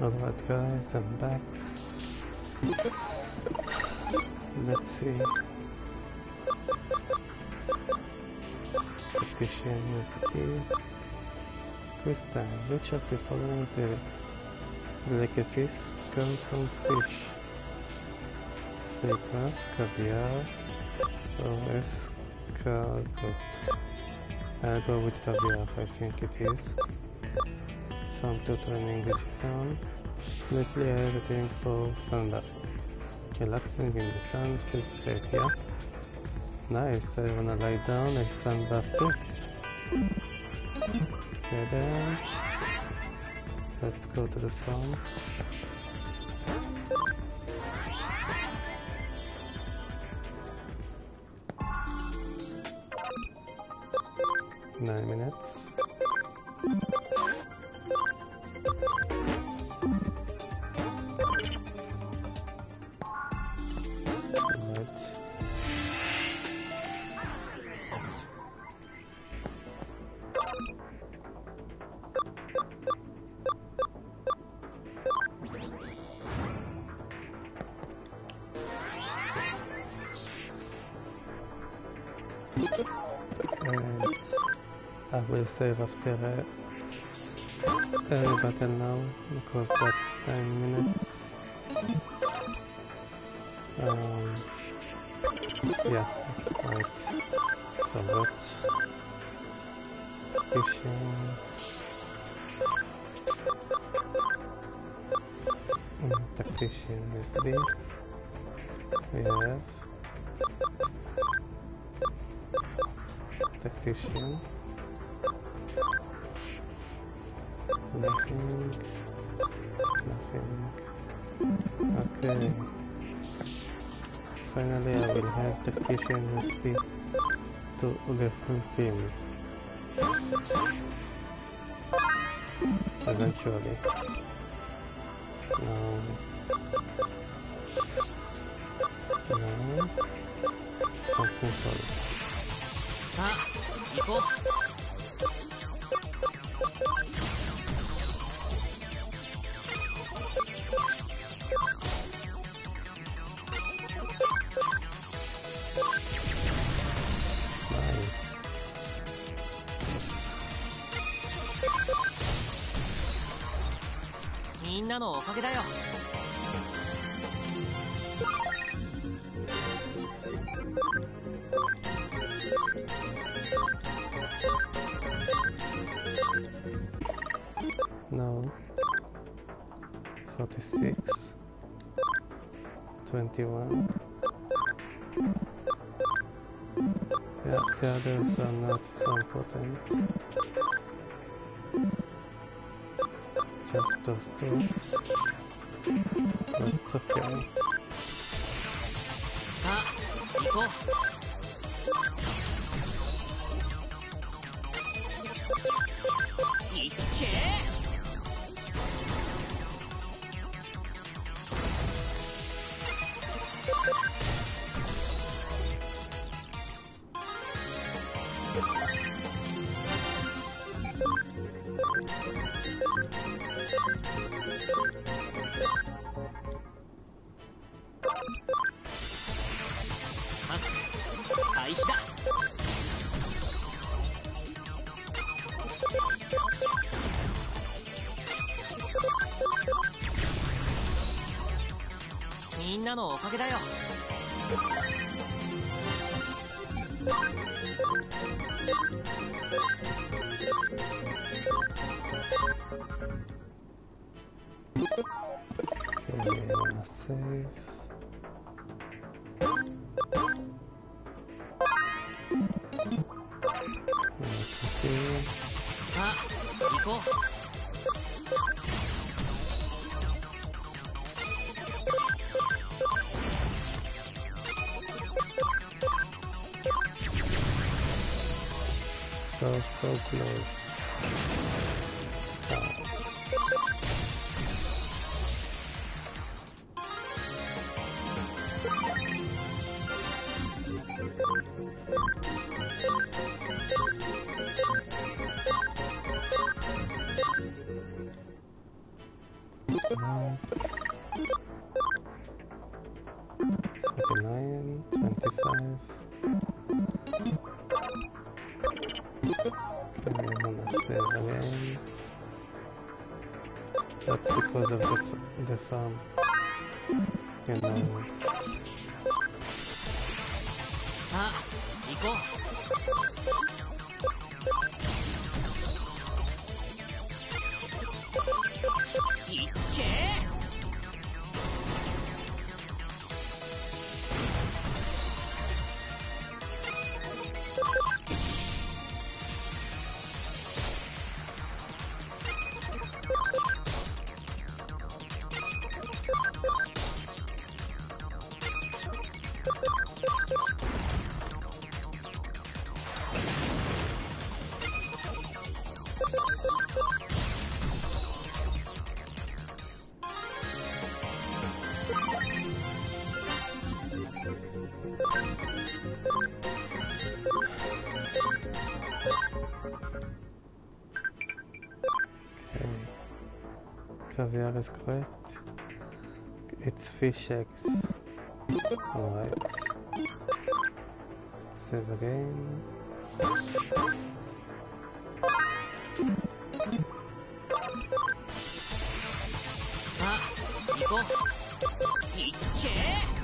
Alright guys, I'm back. Let's see. Petition recipe. Quiz time. Which of the following delicacies come from fish? Bacon, caviar, or escargot? I'll go with caviar, I think it is. Some tutor in English found. Basically everything for sun bathing. Relaxing in the sun feels great, yeah? Nice, I wanna lie down and sunbath too. Okay. Let's go to the farm. Nine minutes. I will save after uh, every battle now because that's 10 minutes. Um, yeah, right. Forgot. Tactician. Mm, Tactician is B. We have tactician. Nothing. Nothing. Okay. Finally, I will have tactician recipe to level him. Eventually. No. No. Something solid. さあ行こう みんなのおかげだよ No. 46. 21. Yeah, the others are not so important. Just those two. That's okay. ささあ行こう。So, so close. F- the farm. You know. さ caviar is correct. It's fish eggs. Alright. Save again. 行こういっけ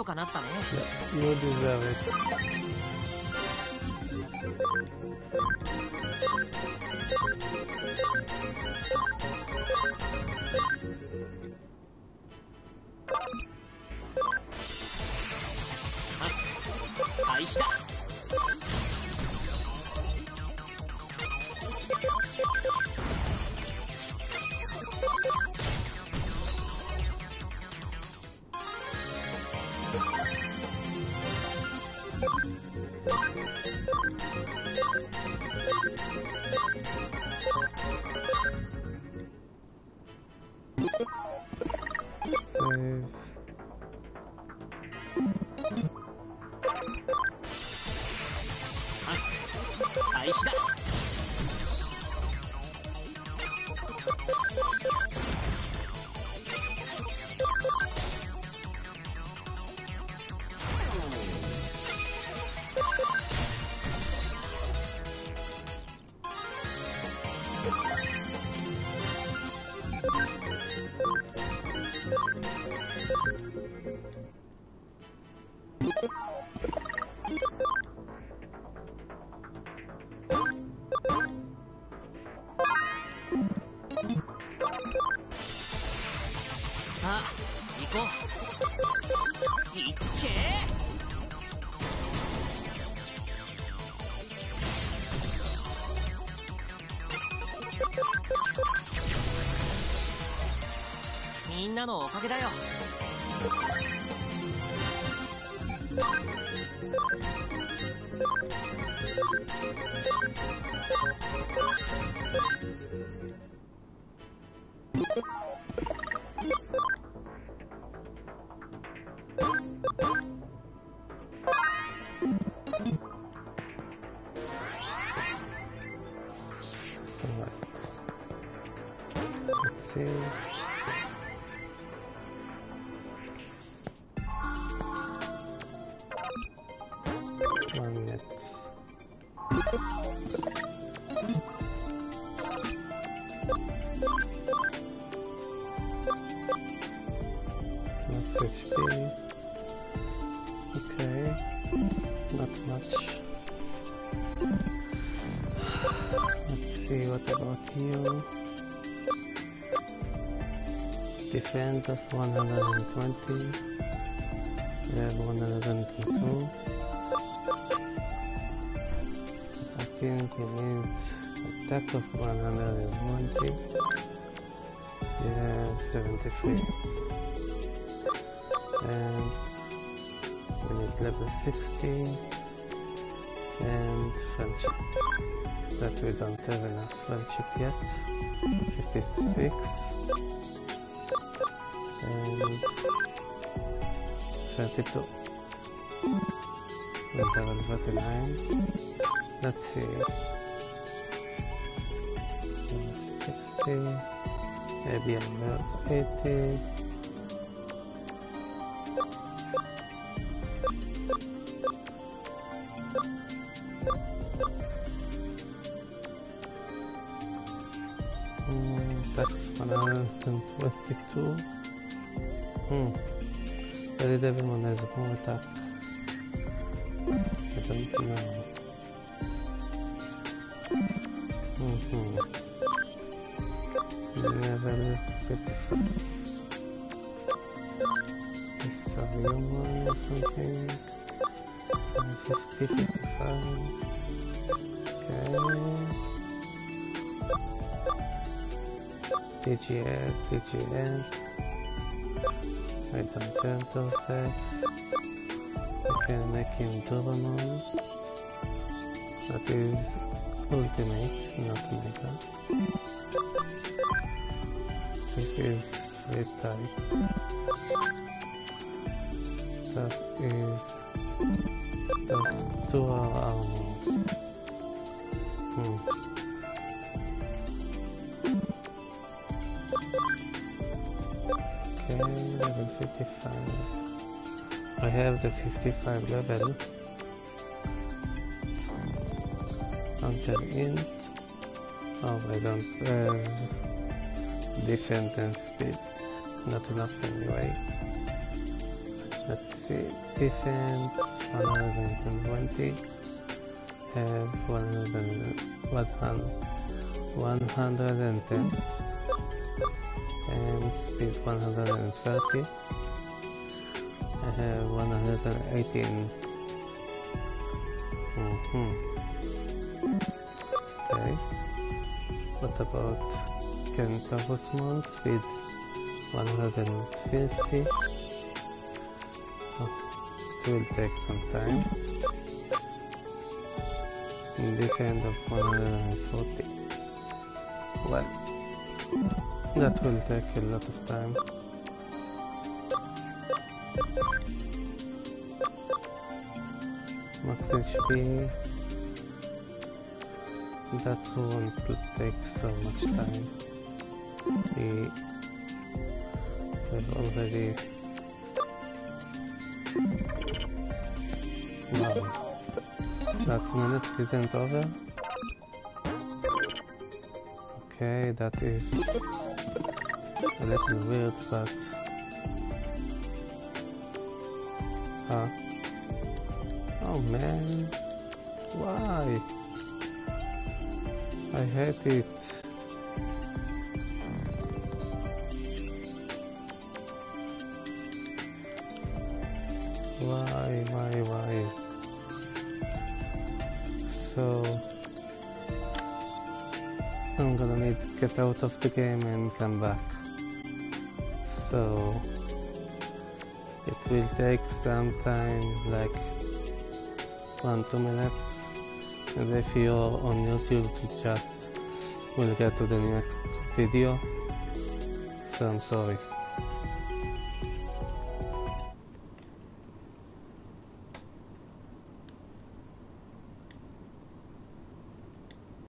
とかなったねみんなのおかげだよ「Let's see. Max. Okay. Not much. Let's see, what about you? Defend of 120. Level 102. Attacking, he needs attack of 120. You have 73. And we need level 60 and friendship. That we don't have enough friendship yet. 56 and 32. We level 39. Let's see. Level 60. Maybe I have 80. Hmm, Attack 122. Hmm. Very Devilmon has more attack. I don't know. Mm-hmm. Level 55. DGF, DGF. I don't have those sets. I can make him Doraemon. That is ultimate, not mega. This is free type. That is two are armor. Hmm. Okay, level 55. I have the 55 level. Until int. Oh, I don't have defense and speed. Not enough anyway. Let's see. Defense 120. Have 100, 110 and speed 130 I have 118 mm-hmm. Okay what about Kentaurosmon speed? 150 oh, it will take some time. In defend of 140 well that will take a lot of time. Max HP. That won't take so much time. We have already... Wow. That minute didn't over. Okay, that is a little weird, but... Huh? Oh man, why? I hate it. Why, why, why? So... I'm gonna need to get out of the game and come back. So it will take some time, like one two minutes. And if you're on YouTube, you just will get to the next video. So I'm sorry.